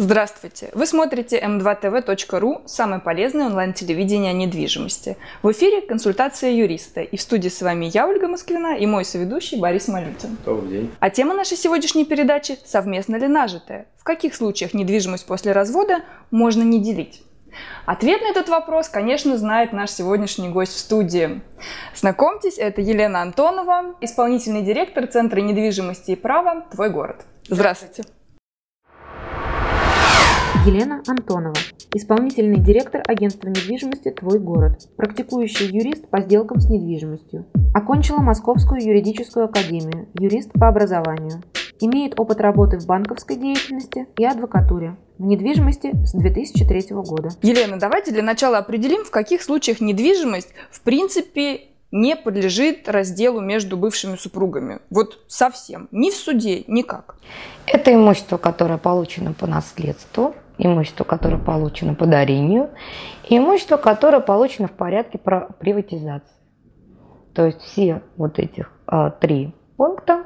Здравствуйте! Вы смотрите m2tv.ru, самое полезное онлайн-телевидение о недвижимости. В эфире консультация юриста. И в студии с вами я, Ольга Москвина, и мой соведущий Борис Малютин. Добрый день. А тема нашей сегодняшней передачи – совместно ли нажитое? В каких случаях недвижимость после развода можно не делить? Ответ на этот вопрос, конечно, знает наш сегодняшний гость в студии. Знакомьтесь, это Елена Антонова, исполнительный директор Центра недвижимости и права «Твой город». Здравствуйте. Елена Антонова, исполнительный директор агентства недвижимости «Твой город», практикующий юрист по сделкам с недвижимостью. Окончила Московскую юридическую академию, юрист по образованию. Имеет опыт работы в банковской деятельности и адвокатуре. В недвижимости с 2003 года. Елена, давайте для начала определим, в каких случаях недвижимость в принципе не подлежит разделу между бывшими супругами. Вот совсем. Ни в суде, никак. Это имущество, которое получено по наследству, имущество, которое получено по дарению, и имущество, которое получено в порядке приватизации. То есть все вот этих а, три пункта,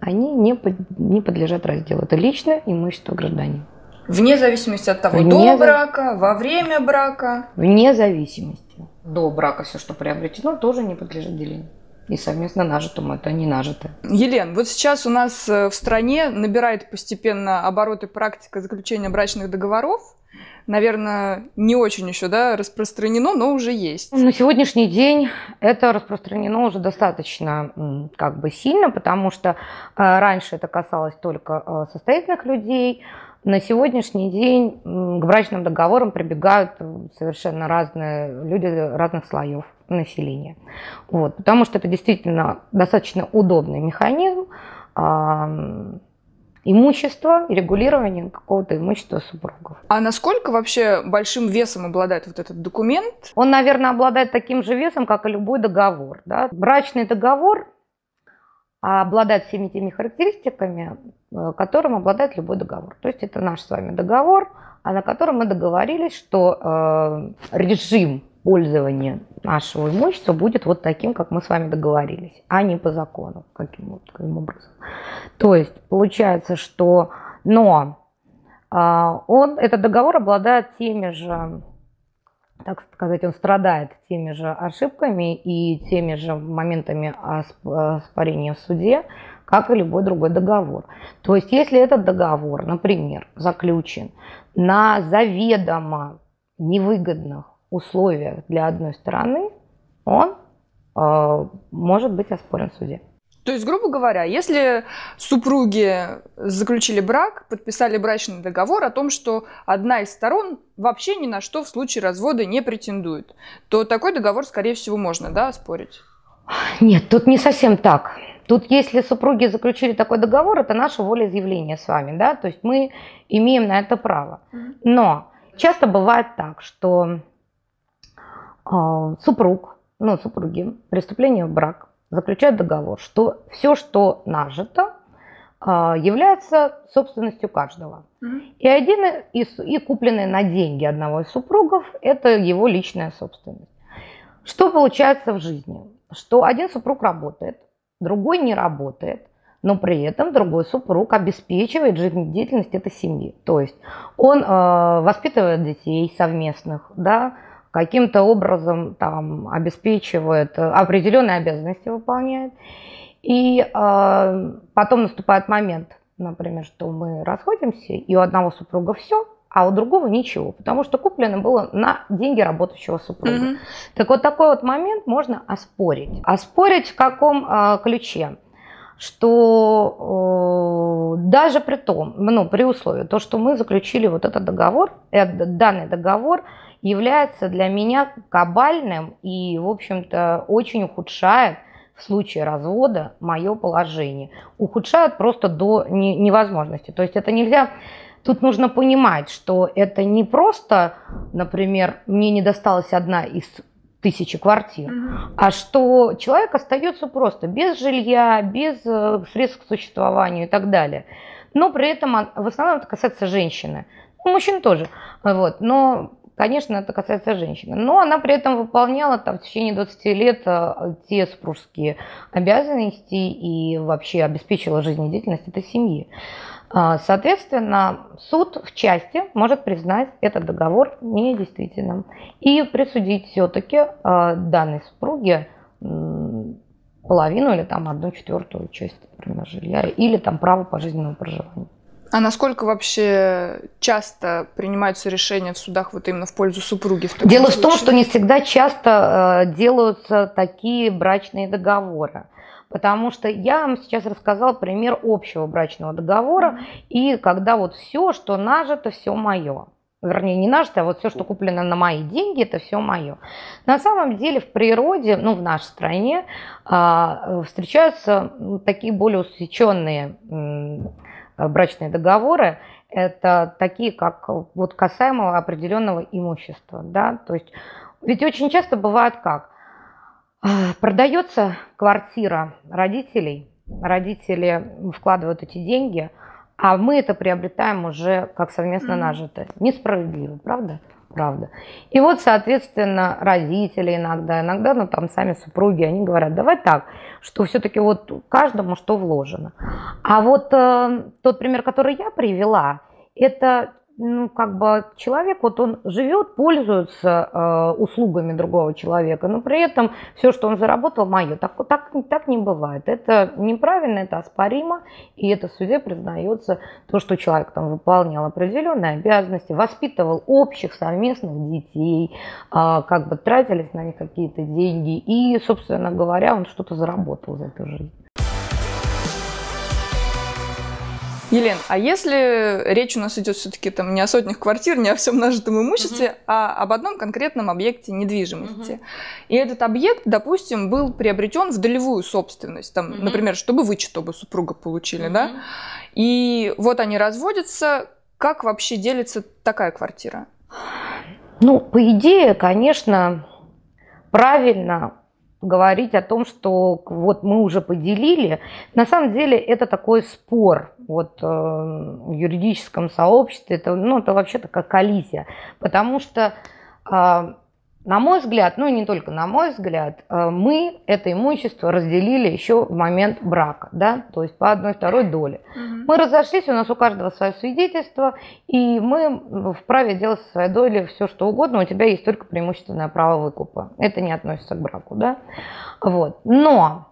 они не, под, не подлежат разделу. Это личное имущество гражданина. Вне зависимости от того, Вне до брака, во время брака? Вне зависимости. До брака все, что приобретено, тоже не подлежит делению и совместно нажитому, это не нажитое. Елен, вот сейчас у нас э, в стране набирает постепенно обороты практика заключения брачных договоров. Наверное, не очень еще да, распространено, но уже есть. На сегодняшний день это распространено уже достаточно как бы сильно, потому что э, раньше это касалось только э, состоятельных людей, на сегодняшний день к брачным договорам прибегают совершенно разные люди разных слоев населения. Вот, потому что это действительно достаточно удобный механизм э, имущества и регулирования какого-то имущества супругов. А насколько вообще большим весом обладает вот этот документ? Он, наверное, обладает таким же весом, как и любой договор. Да? Брачный договор обладает всеми теми характеристиками, э, которым обладает любой договор. То есть это наш с вами договор, а на котором мы договорились, что э, режим пользования нашего имущества будет вот таким, как мы с вами договорились, а не по закону, каким, каким образом. То есть получается, что, но э, он, этот договор обладает теми же так сказать, он страдает теми же ошибками и теми же моментами оспорения в суде, как и любой другой договор. То есть, если этот договор, например, заключен на заведомо невыгодных условиях для одной стороны, он э, может быть оспорен в суде. То есть, грубо говоря, если супруги заключили брак, подписали брачный договор о том, что одна из сторон вообще ни на что в случае развода не претендует, то такой договор, скорее всего, можно, да, оспорить? Нет, тут не совсем так. Тут, если супруги заключили такой договор, это наше волеизъявление с вами, да, то есть мы имеем на это право. Но часто бывает так, что э, супруг, ну, супруги, преступление в брак, заключают договор, что все, что нажито, а, является собственностью каждого. И один из и купленный на деньги одного из супругов это его личная собственность. Что получается в жизни? Что один супруг работает, другой не работает, но при этом другой супруг обеспечивает жизнедеятельность этой семьи. То есть он э, воспитывает детей совместных, да, каким-то образом там обеспечивает, э, определенные обязанности выполняет. И э, потом наступает момент, например, что мы расходимся, и у одного супруга все, а у другого ничего, потому что куплено было на деньги работающего супруга. Mm-hmm. Так вот такой вот момент можно оспорить. Оспорить в каком э, ключе? что э, даже при том, ну, при условии, то, что мы заключили вот этот договор, э, данный договор является для меня кабальным и, в общем-то, очень ухудшает в случае развода мое положение. Ухудшает просто до невозможности. То есть это нельзя... Тут нужно понимать, что это не просто, например, мне не досталась одна из тысячи квартир, mm а что человек остается просто без жилья, без э, средств к существованию и так далее. Но при этом в основном это касается женщины. Ну, мужчин тоже. Вот. Но конечно, это касается женщины. Но она при этом выполняла там, в течение 20 лет э, те супружеские обязанности и вообще обеспечила жизнедеятельность этой семьи. А, соответственно, суд в части может признать этот договор недействительным и присудить все-таки э, данной супруге половину или там одну четвертую часть, например, жилья или там право пожизненного проживания. А насколько вообще часто принимаются решения в судах вот именно в пользу супруги? В Дело случае? в том, что не всегда часто э, делаются такие брачные договоры. Потому что я вам сейчас рассказала пример общего брачного договора, и когда вот все, что нажито, все мое. Вернее, не нажито, а вот все, что куплено на мои деньги, это все мое. На самом деле в природе, ну, в нашей стране, э, встречаются такие более усеченные брачные договоры, это такие, как вот касаемого определенного имущества. Да? То есть ведь очень часто бывает как? Э, продается квартира родителей, родители вкладывают эти деньги, а мы это приобретаем уже как совместно нажитое. Несправедливо, правда? Правда. И вот, соответственно, родители иногда, иногда, ну, там, сами супруги, они говорят, давай так, что все-таки вот каждому что вложено. А вот э, тот пример, который я привела, это ну, как бы человек, вот он живет, пользуется э, услугами другого человека, но при этом все, что он заработал, мое. Так, так, так не бывает. Это неправильно, это оспоримо, и это в суде признается то, что человек там выполнял определенные обязанности, воспитывал общих совместных детей, э, как бы тратились на них какие-то деньги, и, собственно говоря, он что-то заработал за эту жизнь. Елен, а если речь у нас идет все-таки там не о сотнях квартир, не о всем нажитом имуществе, uh-huh. а об одном конкретном объекте недвижимости, uh-huh. и этот объект, допустим, был приобретен в долевую собственность, там, uh-huh. например, чтобы вычет оба супруга получили, uh-huh. да, и вот они разводятся, как вообще делится такая квартира? Ну, по идее, конечно, правильно говорить о том, что вот мы уже поделили. На самом деле это такой спор вот, э, в юридическом сообществе, это, ну, это вообще такая коллизия, потому что э, на мой взгляд, ну и не только на мой взгляд, э, мы это имущество разделили еще в момент брака, да, то есть по одной второй доле. Угу. Мы разошлись, у нас у каждого свое свидетельство, и мы вправе делать со своей долей все, что угодно, у тебя есть только преимущественное право выкупа. Это не относится к браку, да. Вот. Но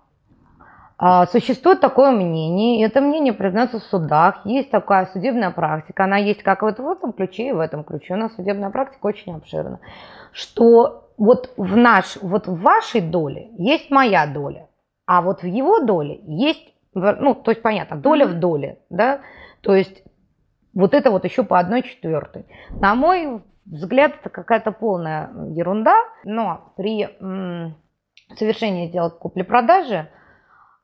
Существует такое мнение, и это мнение признается в судах, есть такая судебная практика, она есть как вот в этом ключе и в этом ключе. У нас судебная практика очень обширна что вот в, наш, вот в вашей доле есть моя доля, а вот в его доле есть, ну, то есть понятно, доля в доле, да, то есть вот это вот еще по одной четвертой. На мой взгляд, это какая-то полная ерунда, но при совершении сделок купли-продажи а,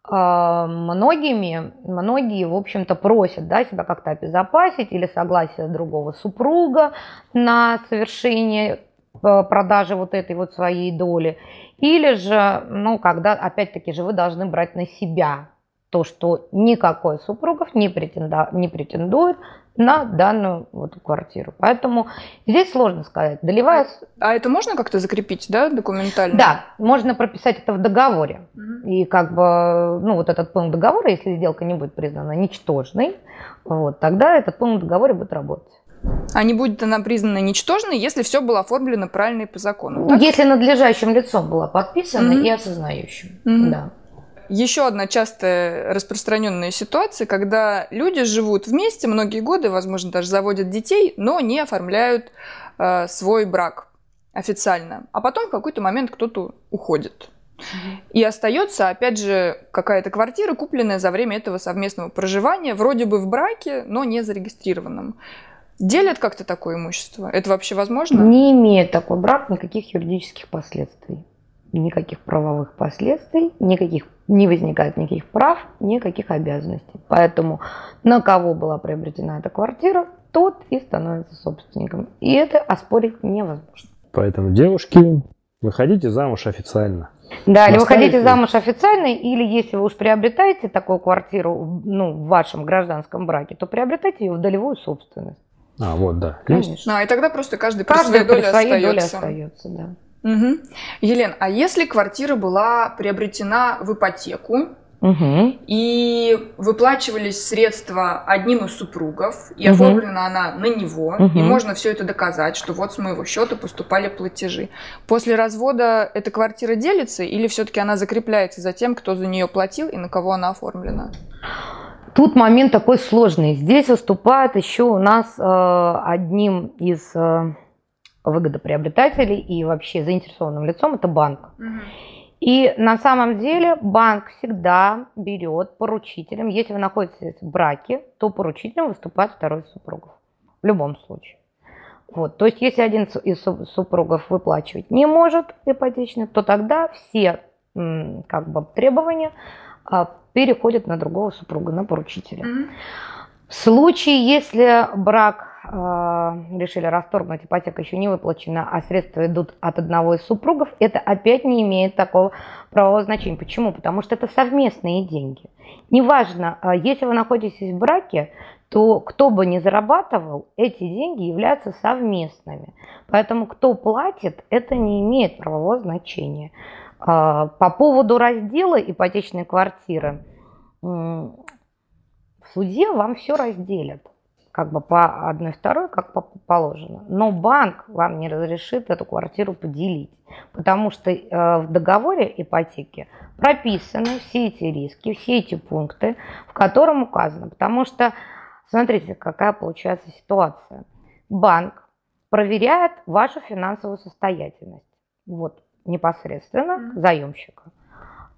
многими, многие, в общем-то, просят да, себя как-то обезопасить или согласие другого супруга на совершение продажи вот этой вот своей доли. Или же, ну, когда, опять-таки же, вы должны брать на себя то, что никакой супругов не, претенда, не претендует на данную вот квартиру. Поэтому здесь сложно сказать. Долевая... А, а это можно как-то закрепить, да, документально? Да, можно прописать это в договоре. Угу. И как бы, ну, вот этот пункт договора, если сделка не будет признана ничтожной, вот, тогда этот пункт договора будет работать. А не будет она признана ничтожной, если все было оформлено правильно и по закону. Так? Если надлежащим лицом было подписано mm-hmm. и осознающим. Mm-hmm. Да. Еще одна частая распространенная ситуация, когда люди живут вместе многие годы, возможно, даже заводят детей, но не оформляют э, свой брак официально. А потом в какой-то момент кто-то уходит. И остается, опять же, какая-то квартира, купленная за время этого совместного проживания, вроде бы в браке, но не зарегистрированном. Делят как-то такое имущество? Это вообще возможно? Не имеет такой брак никаких юридических последствий. Никаких правовых последствий, никаких, не возникает никаких прав, никаких обязанностей. Поэтому на кого была приобретена эта квартира, тот и становится собственником. И это оспорить невозможно. Поэтому, девушки, выходите замуж официально. Да, или выходите замуж официально, или если вы уж приобретаете такую квартиру ну, в вашем гражданском браке, то приобретайте ее в долевую собственность. А, вот, да. Конечно. Ну, и тогда просто каждый, Каждый при своей доле своей доле остается. остается, да. Мгм. Елен, а если квартира была приобретена в ипотеку Мгм. и выплачивались средства одним из супругов, и Мгм. оформлена она на него, и Мгм. можно все это доказать, что вот с моего счета поступали платежи. После развода эта квартира делится или все-таки она закрепляется за тем, кто за нее платил и на кого она оформлена? Тут момент такой сложный. Здесь выступает еще у нас э, одним из э, выгодоприобретателей и вообще заинтересованным лицом это банк. И на самом деле банк всегда берет поручителем, если вы находитесь в браке, то поручителем выступает второй из супругов. В любом случае. Вот. То есть, если один из су- супругов выплачивать не может ипотечный, то тогда все как бы, требования а, переходят на другого супруга, на поручителя. Мгм. В случае, если брак решили расторгнуть, ипотека еще не выплачена, а средства идут от одного из супругов, это опять не имеет такого правового значения. Почему? Потому что это совместные деньги. Неважно, э, если вы находитесь в браке, то кто бы ни зарабатывал, эти деньги являются совместными. Поэтому кто платит, это не имеет правового значения. А, По поводу раздела ипотечной квартиры, в суде вам все разделят. Как бы по одной второй, как по- положено. Но банк вам не разрешит эту квартиру поделить. Потому что э, в договоре ипотеки прописаны все эти риски, все эти пункты, в котором указано. Потому что, смотрите, какая получается ситуация. Банк проверяет вашу финансовую состоятельность. Вот, непосредственно заемщика.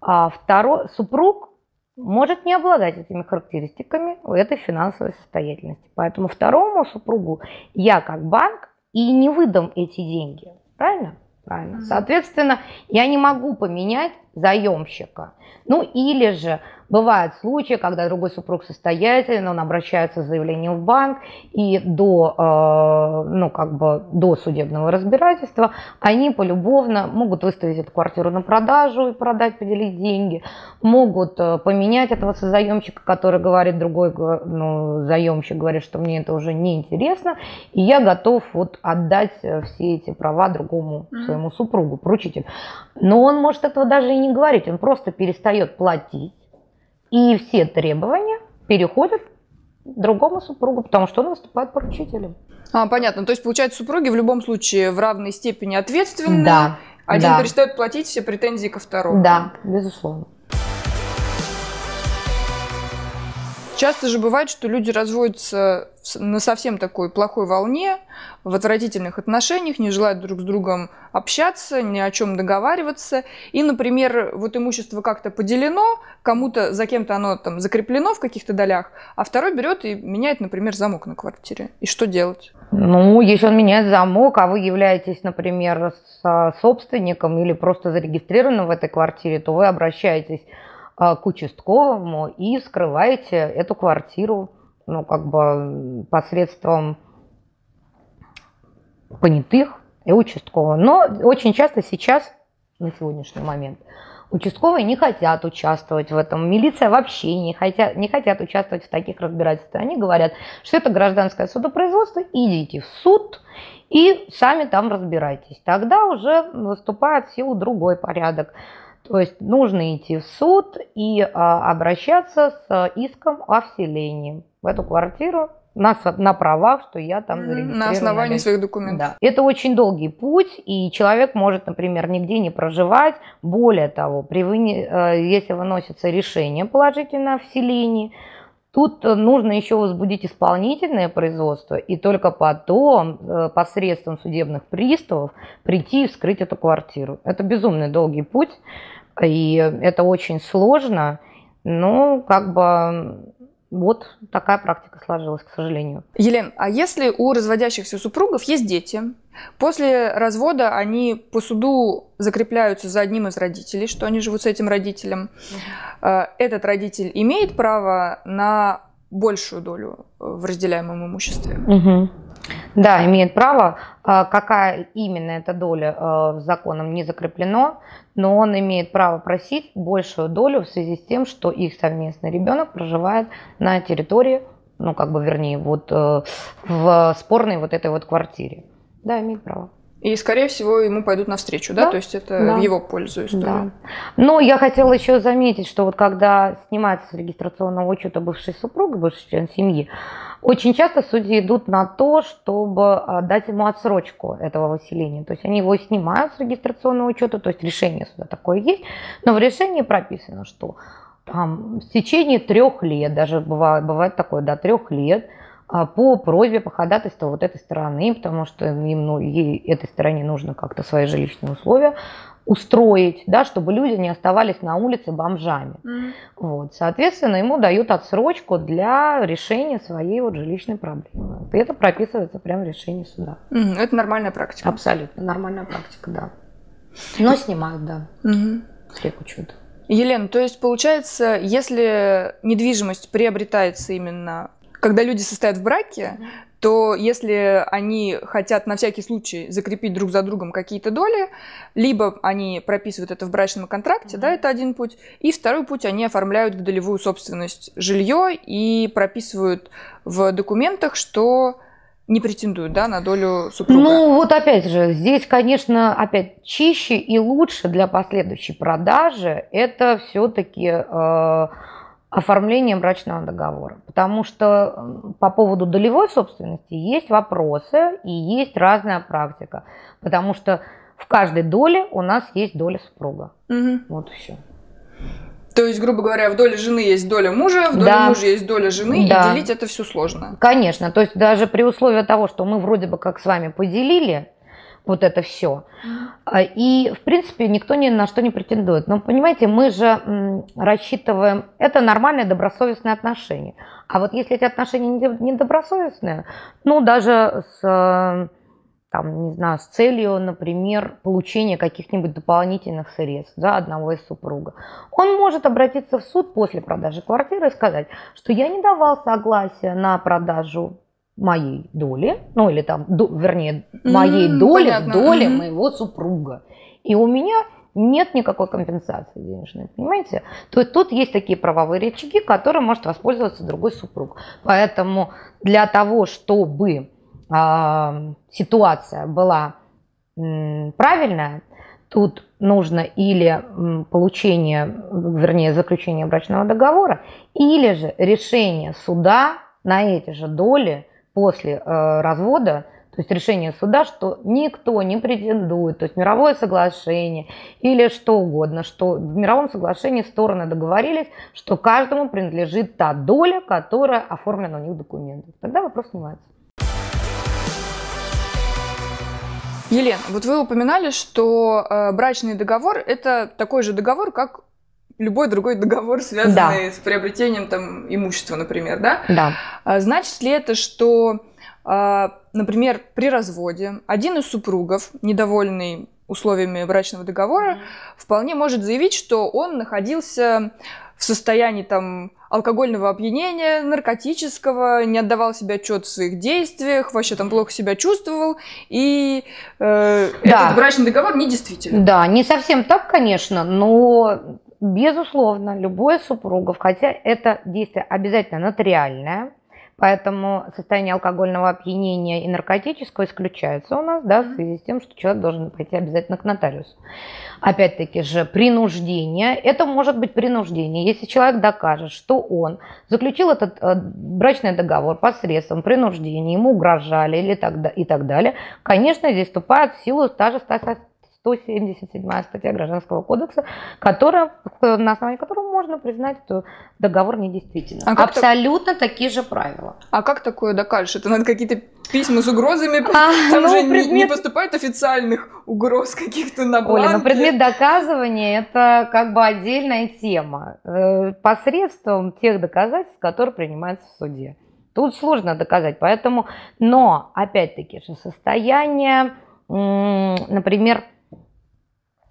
А второй супруг может не обладать этими характеристиками у этой финансовой состоятельности. Поэтому второму супругу я как банк и не выдам эти деньги. Правильно? Правильно. Соответственно, я не могу поменять заемщика. Ну или же бывают случаи, когда другой супруг состоятельный, он обращается с заявлением в банк, и до, э, ну, как бы до судебного разбирательства они полюбовно могут выставить эту квартиру на продажу и продать, поделить деньги, могут э, поменять этого заемщика, который говорит, другой ну, заемщик говорит, что мне это уже не интересно, и я готов вот отдать э, все эти права другому своему супругу, поручителю. Но он может этого даже и не говорить, он просто перестает платить, и все требования переходят другому супругу, потому что он выступает поручителем. А, понятно. То есть, получается, супруги в любом случае в равной степени ответственны. Да, Один да. перестает платить, все претензии ко второму. да, безусловно. Часто же бывает, что люди разводятся на совсем такой плохой волне, в отвратительных отношениях, не желают друг с другом общаться, ни о чем договариваться. И, например, вот имущество как-то поделено, кому-то за кем-то оно там закреплено в каких-то долях, а второй берет и меняет, например, замок на квартире. И что делать? Ну, если он меняет замок, а вы являетесь, например, со- собственником или просто зарегистрированным в этой квартире, то вы обращаетесь к участковому и скрываете эту квартиру, ну, как бы посредством понятых и участкового. Но очень часто сейчас, на сегодняшний момент, участковые не хотят участвовать в этом. Милиция вообще не хотят, не хотят участвовать в таких разбирательствах. Они говорят, что это гражданское судопроизводство, идите в суд и сами там разбирайтесь. Тогда уже выступает в силу другой порядок. То есть нужно идти в суд и а, обращаться с иском о вселении в эту квартиру на, на правах, что я там зарегистрирована. На основании своих документов. Да. Это очень долгий путь, и человек может, например, нигде не проживать. Более того, при выне- э, если выносится решение положительное о вселении, тут э, нужно еще возбудить исполнительное производство, и только потом э, посредством судебных приставов прийти и вскрыть эту квартиру. Это безумный долгий путь, и это очень сложно, но как бы вот такая практика сложилась, к сожалению. Елен, а если у разводящихся супругов есть дети, после развода они по суду закрепляются за одним из родителей, что они живут с этим родителем, э, этот родитель имеет право на большую долю в разделяемом имуществе? Мгм. Да, имеет право. А Какая именно эта доля э, законом не закреплено, но он имеет право просить большую долю в связи с тем, что их совместный ребенок проживает на территории ну, как бы, вернее, вот э, в спорной вот этой вот квартире. Да, имеет право. И, скорее всего, ему пойдут навстречу, да? Да. То есть это Да. в его пользу история. Да. Но я хотела еще заметить, что вот когда снимается с регистрационного учета бывший супруг, бывший член семьи, очень часто судьи идут на то, чтобы а, дать ему отсрочку этого выселения. То есть они его снимают с регистрационного учета, то есть решение суда такое есть, но в решении прописано, что там в течение трех лет, даже бывает, бывает такое, до трех лет, по просьбе, по ходатайству вот этой стороны, потому что им, ну, ей, этой стороне нужно как-то свои жилищные условия устроить, да, чтобы люди не оставались на улице бомжами. Мгм. Вот, соответственно, ему дают отсрочку для решения своей вот жилищной проблемы. И это прописывается прямо в решении суда. Мгм. Это нормальная практика. Абсолютно нормальная практика, да. Но снимают, да, с учета. Елена, то есть получается, если недвижимость приобретается именно, когда люди состоят в браке, то если они хотят на всякий случай закрепить друг за другом какие-то доли, либо они прописывают это в брачном контракте, да, это один путь, и второй путь они оформляют в долевую собственность жилье и прописывают в документах, что не претендуют, да, на долю супруга. Ну, вот опять же, здесь, конечно, опять чище и лучше для последующей продажи это все-таки оформление брачного договора. Потому что по поводу долевой собственности есть вопросы и есть разная практика. Потому что в каждой доле у нас есть доля супруга. Мгм. Вот и все. То есть, грубо говоря, в доле жены есть доля мужа, в доле Да. мужа есть доля жены, Да. и делить это все сложно. Конечно, то есть даже при условии того, что мы вроде бы как с вами поделили вот это все, и в принципе никто ни на что не претендует. Но понимаете, мы же рассчитываем, это нормальное добросовестное отношение. А вот если эти отношения не- недобросовестные, ну даже с, там, не знаю, с целью, например, получения каких-нибудь дополнительных средств да, одного из супруга, он может обратиться в суд после продажи квартиры и сказать, что я не давал согласия на продажу моей доли, ну или там, до- вернее, моей М, доли понятно, в доле мгм. моего супруга. И у меня нет никакой компенсации денежной, понимаете? То есть тут есть такие правовые рычаги, которые может воспользоваться другой супруг. Поэтому для того, чтобы а, ситуация была м, правильная, тут нужно или получение, вернее, заключение брачного договора, или же решение суда на эти же доли после э, развода, то есть решение суда, что никто не претендует, то есть мировое соглашение или что угодно, что в мировом соглашении стороны договорились, что каждому принадлежит та доля, которая оформлена у них в документах. Тогда вопрос снимается. Елена, вот вы упоминали, что э, брачный договор это такой же договор, как любой другой договор, связанный с приобретением там имущества, например, да? Да. А Значит ли это, что, например, при разводе один из супругов, недовольный условиями брачного договора, вполне может заявить, что он находился в состоянии там алкогольного опьянения, наркотического, не отдавал себе отчет в своих действиях, вообще там плохо себя чувствовал, и э, Да. этот брачный договор недействителен. Да, не совсем так, конечно, но безусловно, любой из супругов, хотя это действие обязательно нотариальное, поэтому состояние алкогольного опьянения и наркотического исключается у нас, да, в связи с тем, что человек должен пойти обязательно к нотариусу. Опять-таки же, принуждение, это может быть принуждение, если человек докажет, что он заключил этот э, брачный договор посредством принуждения, ему угрожали или так, и так далее, конечно, здесь вступает в силу та же ста- 177 статья Гражданского кодекса, которая, э, на основании которого можно признать, что договор недействительным. А как так- Абсолютно такие же правила. А как такое докажешь? Это надо какие-то письма с угрозами? А, Там ну, же не- не, предмет- поступает официальных угроз каких-то на бланке. Оля, ну предмет доказывания это как бы отдельная тема. Э, Посредством тех доказательств, которые принимаются в суде. Тут сложно доказать, поэтому, но опять-таки же состояние, например,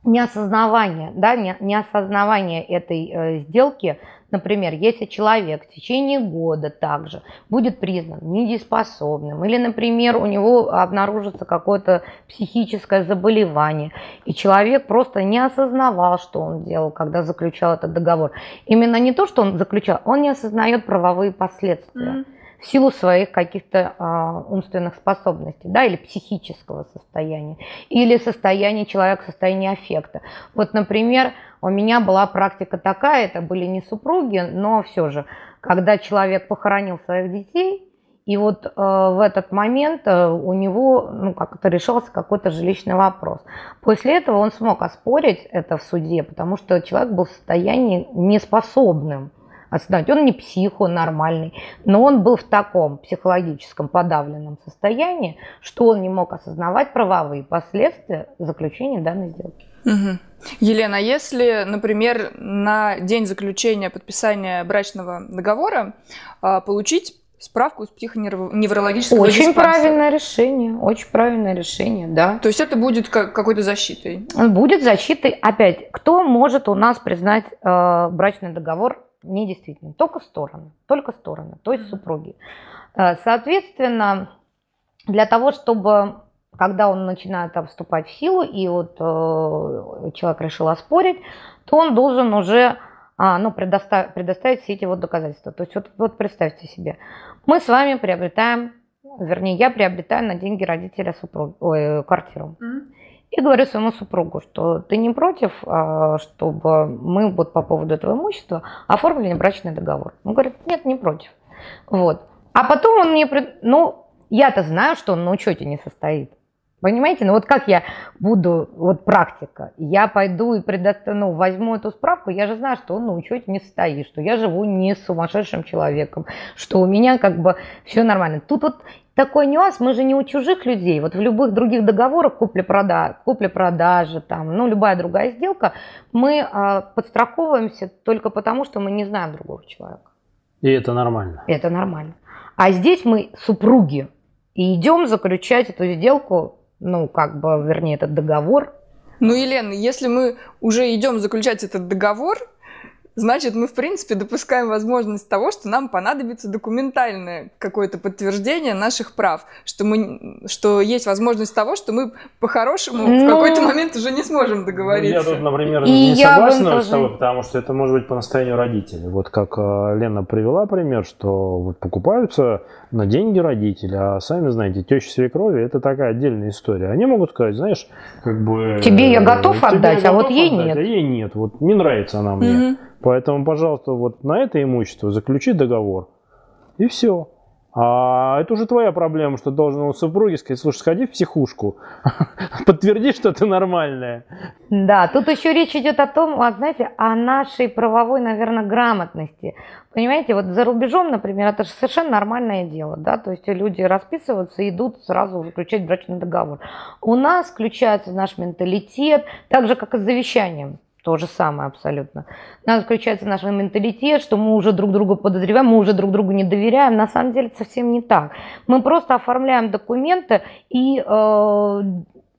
неосознавание, да, не- неосознавание этой э, сделки, например, если человек в течение года также будет признан недееспособным, или, например, у него обнаружится какое-то психическое заболевание, и человек просто не осознавал, что он делал, когда заключал этот договор. Именно не то, что он заключал, он не осознает правовые последствия. Мгм. В силу своих каких-то э, умственных способностей, да, или психического состояния, или состояния человека, состояния аффекта. Вот, например, у меня была практика такая, это были не супруги, но все же, когда человек похоронил своих детей, и вот э, в этот момент э, у него ну, как-то решался какой-то жилищный вопрос. После этого он смог оспорить это в суде, потому что человек был в состоянии неспособным осознать. Он не псих, он нормальный, но он был в таком психологическом подавленном состоянии, что он не мог осознавать правовые последствия заключения данной сделки. Угу. Елена, если, например, на день заключения подписания брачного договора а, получить справку с психоневрологического Очень диспансера. правильное решение, очень правильное решение, да. То есть это будет как, какой-то защитой? Будет защитой. Опять, кто может у нас признать э, брачный договор недействительным? Только стороны, только стороны, то есть супруги. Э, соответственно, для того, чтобы когда он начинает там, вступать в силу, и вот э, человек решил оспорить, то он должен уже а, ну, предоставить, предоставить все эти вот доказательства. То есть вот, вот представьте себе, мы с вами приобретаем, вернее, я приобретаю на деньги родителя супруг, ой, квартиру. Mm-hmm. И говорю своему супругу, что ты не против, а, чтобы мы вот по поводу этого имущества оформили брачный договор. Он говорит, нет, не против. Вот. А потом он мне, ну, я-то знаю, что он на учете не состоит. Понимаете, ну вот как я буду, вот практика, я пойду и предостану, возьму эту справку, я же знаю, что он на учете не стоит, что я живу не сумасшедшим человеком, что у меня как бы все нормально. Тут вот такой нюанс, мы же не у чужих людей, вот в любых других договорах купли-продажи, купли-продажи, там, ну любая другая сделка, мы а, подстраховываемся только потому, что мы не знаем другого человека. И это нормально. Это нормально. А здесь мы супруги, и идем заключать эту сделку ну, как бы, вернее, этот договор. Ну, Елена, если мы уже идем заключать этот договор, значит, мы, в принципе, допускаем возможность того, что нам понадобится документальное какое-то подтверждение наших прав, что, мы, что есть возможность того, что мы по-хорошему ну, в какой-то момент уже не сможем договориться. Ну, я тут, например, и не согласен тоже... с тобой, потому что это может быть по настоянию родителей. Вот как э, Лена привела пример, что вот покупаются на деньги родителей, а сами знаете, теща свекрови это такая отдельная история. Они могут сказать, знаешь, как бы... Тебе я готов отдать, а вот ей отдать, нет. А ей нет, вот не нравится она мне. Mm-hmm. Поэтому, пожалуйста, вот на это имущество заключи договор. И все. А это уже твоя проблема, что должен у супруги сказать, слушай, сходи в психушку, подтверди, что ты нормальная. Да, тут еще речь идет о том, вот, знаете, о нашей правовой, наверное, грамотности. Понимаете, вот за рубежом, например, это же совершенно нормальное дело, да, то есть люди расписываются идут сразу заключать брачный договор. У нас включается наш менталитет, так же, как и с завещанием. То же самое абсолютно. У нас заключается наш менталитет, что мы уже друг друга подозреваем, мы уже друг другу не доверяем. На самом деле это совсем не так. Мы просто оформляем документы и э,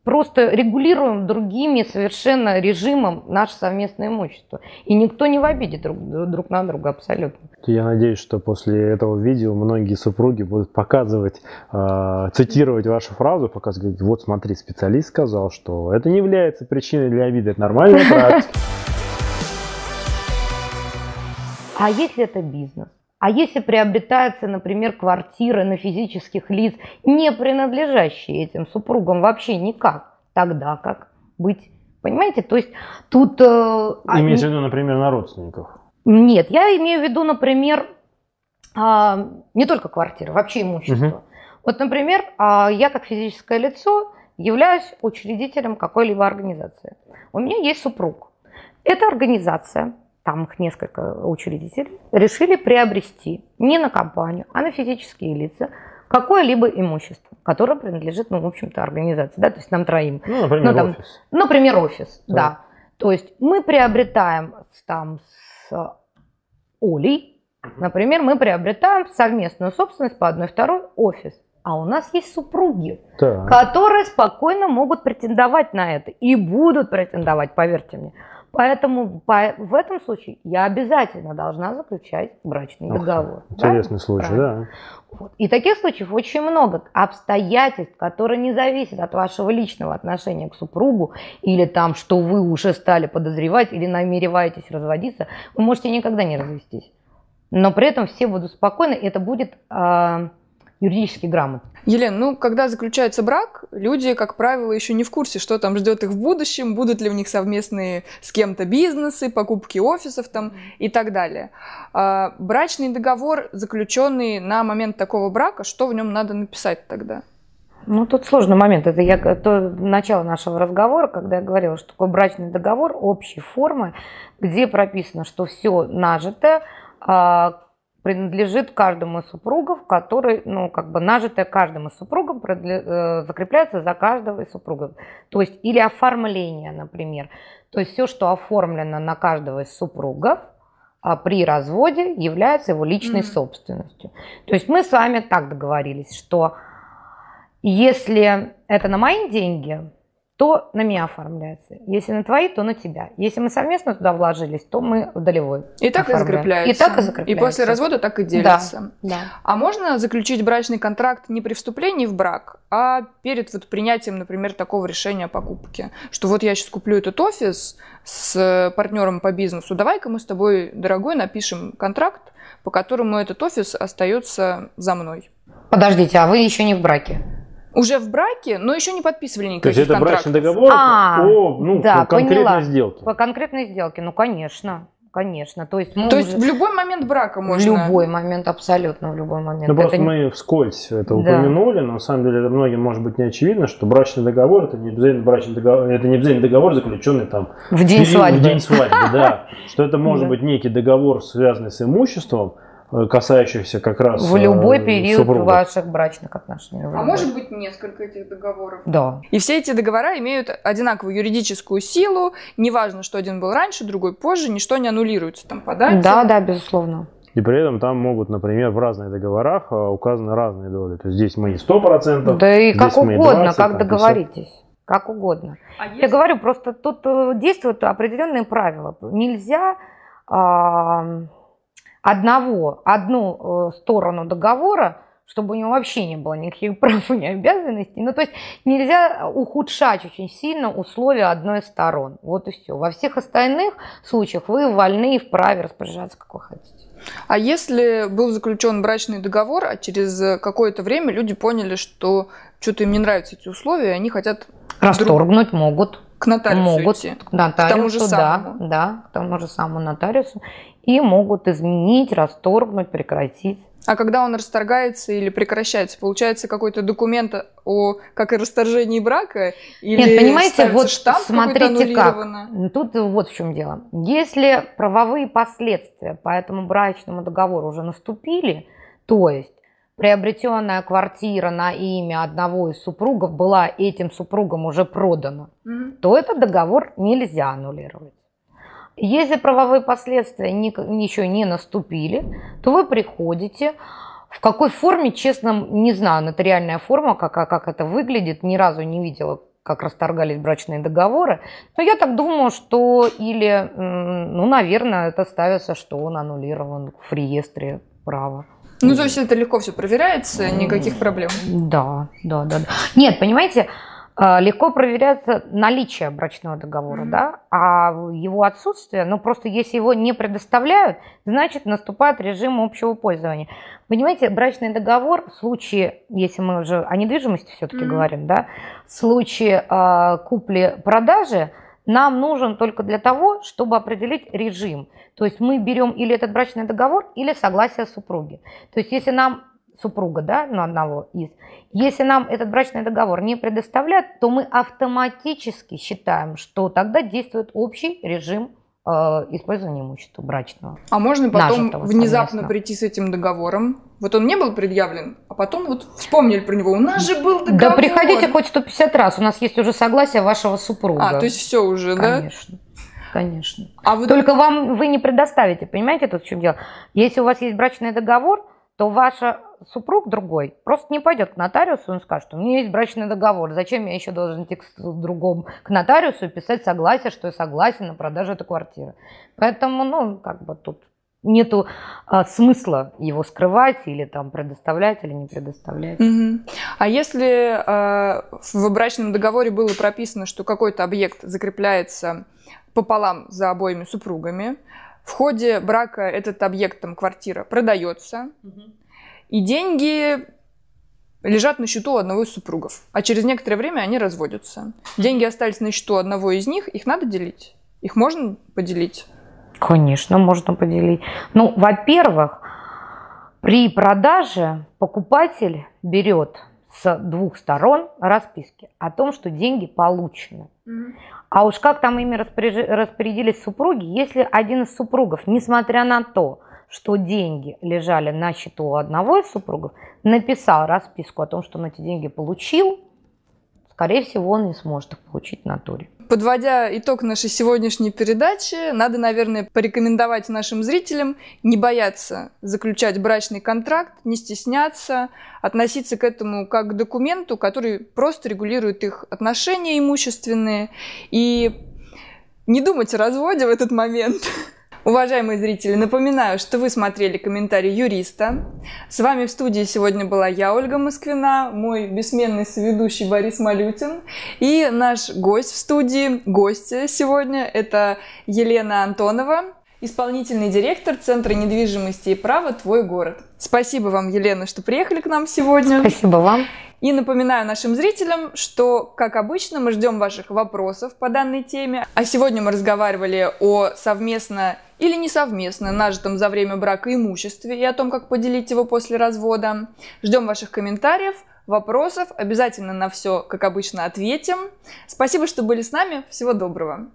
просто регулируем другими совершенно режимом наше совместное имущество. И никто не в обиде друг, друг на друга абсолютно. Я надеюсь, что после этого видео многие супруги будут показывать, э, цитировать вашу фразу, показывать, вот смотри, специалист сказал, что это не является причиной для обиды, это нормальная практика. А если это бизнес? А если приобретается, например, квартира на физических лиц, не принадлежащие этим супругам вообще никак, тогда как быть? Понимаете? То есть тут... Э, Имеется в виду, например, на родственников? Нет, я имею в виду, например, э, не только квартира, вообще имущество. Угу. Вот, например, э, я как физическое лицо являюсь учредителем какой-либо организации. У меня есть супруг. Эта организация там их несколько учредителей, решили приобрести не на компанию, а на физические лица какое-либо имущество, которое принадлежит, ну, в общем-то, организации, да, то есть нам троим. Ну, например, ну, там, офис. Например, офис, да. да. То есть мы приобретаем там с Олей, например, мы приобретаем совместную собственность по одной второй офис. А у нас есть супруги, так. которые спокойно могут претендовать на это и будут претендовать, поверьте мне. Поэтому по, в этом случае я обязательно должна заключать брачный Ох, договор. Интересный да? случай, Правильно. да. Вот. И таких случаев очень много. Обстоятельств, которые не зависят от вашего личного отношения к супругу, или там, что вы уже стали подозревать, или намереваетесь разводиться, вы можете никогда не развестись. но при этом все будут спокойны, и это будет э, юридически грамотно. Елена, ну, когда заключается брак, люди, как правило, еще не в курсе, что там ждет их в будущем, будут ли у них совместные с кем-то бизнесы, покупки офисов там и так далее. А, брачный договор, заключенный на момент такого брака, что в нем надо написать тогда? Ну, тут сложный момент. Это я, то начало нашего разговора, когда я говорила, что такое брачный договор общей формы, где прописано, что все нажитое а, принадлежит каждому из супругов, который, ну, как бы нажитое каждым из супругов э, закрепляется за каждого из супругов. То есть, или оформление, например. То есть, все, что оформлено на каждого из супругов, а при разводе является его личной mm-hmm. собственностью. То есть, мы с вами так договорились, что если это на мои деньги, то на меня оформляется. Если на твои, то на тебя. Если мы совместно туда вложились, то мы в долевой. И так оформляем. и закрепляется. И так и закрепляется. И после развода так и делится. Да, да. А можно заключить брачный контракт не при вступлении в брак, а перед вот принятием, например, такого решения о покупке? Что вот я сейчас куплю этот офис с партнером по бизнесу, давай-ка мы с тобой, дорогой, напишем контракт, по которому этот офис остается за мной. Подождите, а вы еще не в браке? Уже в браке, но еще не подписывали никаких То есть это контрактов. брачный договор а, о ну, да, по конкретной поняла. сделке? По конкретной сделке, ну, конечно. Конечно, то есть мы То уже... есть в любой момент брака можно? В любой момент, абсолютно в любой момент. Ну просто это... мы вскользь это да. упомянули, но на самом деле это многим может быть не очевидно, что брачный договор это не обязательно брачный договор, это не обязательно договор, заключенный там в день свадьбы. В день свадьбы, да. Что это может быть некий договор, связанный с имуществом, касающихся как раз в любой э, период супругов. ваших брачных отношений. А может быть несколько этих договоров? Да. И все эти договора имеют одинаковую юридическую силу. Неважно, что один был раньше, другой позже, ничто не аннулируется там по дате. Да, да, безусловно. И при этом там могут, например, в разных договорах э, указаны разные доли. То есть здесь мы не сто процентов. Да и как угодно, 20, как договоритесь. Как угодно. А Я говорю, просто тут действуют определенные правила. Нельзя одного, одну э, сторону договора, чтобы у него вообще не было никаких прав и обязанностей. Ну, то есть нельзя ухудшать очень сильно условия одной из сторон. Вот и все. Во всех остальных случаях вы вольны и вправе распоряжаться, как вы хотите. А если был заключен брачный договор, а через какое-то время люди поняли, что что-то им не нравятся эти условия, и они хотят... Расторгнуть друг... могут. К нотариусу могут, идти. К нотариусу, к тому же самому. Да, да, к тому же самому нотариусу и могут изменить, расторгнуть, прекратить. А когда он расторгается или прекращается, получается какой-то документ о как и расторжении брака? Или Нет, понимаете, вот штамп смотрите как. Тут вот в чем дело. Если правовые последствия по этому брачному договору уже наступили, то есть приобретенная квартира на имя одного из супругов была этим супругом уже продана, mm то этот договор нельзя аннулировать. Если правовые последствия ничего не наступили, то вы приходите, в какой форме, честно, не знаю, нотариальная форма, как, как это выглядит, ни разу не видела, как расторгались брачные договоры. Но я так думаю, что или, ну, наверное, это ставится, что он аннулирован в реестре права. Ну, то есть это легко все проверяется, никаких проблем. Да, да, да. да. Нет, понимаете, а, легко проверяется наличие брачного договора, mm-hmm. да, а его отсутствие, ну просто если его не предоставляют, значит наступает режим общего пользования. Понимаете, брачный договор в случае, если мы уже о недвижимости все-таки mm-hmm. говорим, да, в случае э, купли-продажи нам нужен только для того, чтобы определить режим. То есть мы берем или этот брачный договор, или согласие супруги. То есть если нам супруга, да, ну, одного из. Если нам этот брачный договор не предоставляют, то мы автоматически считаем, что тогда действует общий режим э, использования имущества брачного. А можно потом внезапно совместно. прийти с этим договором? Вот он не был предъявлен, а потом вот вспомнили про него. У нас же был договор. Да приходите хоть 150 раз, у нас есть уже согласие вашего супруга. А, то есть все уже, Конечно. да? Конечно. Конечно. А вы... Только вам вы не предоставите, понимаете, тут в чем дело? Если у вас есть брачный договор, то ваша супруг другой просто не пойдет к нотариусу, он скажет, у меня есть брачный договор, зачем я еще должен идти к другому, к нотариусу и писать согласие, что я согласен на продажу этой квартиры. Поэтому, ну, как бы тут нету а, смысла его скрывать или там предоставлять или не предоставлять. Угу. А если а, в брачном договоре было прописано, что какой-то объект закрепляется пополам за обоими супругами. В ходе брака этот объект, там, квартира, продается. И деньги лежат на счету одного из супругов. А через некоторое время они разводятся. Деньги остались на счету одного из них, их надо делить. Их можно поделить? Конечно, можно поделить. Ну, во-первых, при продаже покупатель берет с двух сторон расписки о том, что деньги получены. Mm-hmm. А уж как там ими распорядились супруги, если один из супругов, несмотря на то, что деньги лежали на счету у одного из супругов, написал расписку о том, что он эти деньги получил, скорее всего, он не сможет их получить в натуре. Подводя итог нашей сегодняшней передачи, надо, наверное, порекомендовать нашим зрителям не бояться заключать брачный контракт, не стесняться, относиться к этому как к документу, который просто регулирует их отношения имущественные, и не думать о разводе в этот момент. Уважаемые зрители, напоминаю, что вы смотрели комментарий юриста. С вами в студии сегодня была я, Ольга Москвина, мой бессменный соведущий Борис Малютин и наш гость в студии, гостья сегодня, это Елена Антонова, исполнительный директор Центра недвижимости и права «Твой город». Спасибо вам, Елена, что приехали к нам сегодня. Спасибо вам. И напоминаю нашим зрителям, что, как обычно, мы ждем ваших вопросов по данной теме. А сегодня мы разговаривали о совместно или не совместно нажитом за время брака имуществе и о том, как поделить его после развода. Ждем ваших комментариев, вопросов. Обязательно на все, как обычно, ответим. Спасибо, что были с нами. Всего доброго.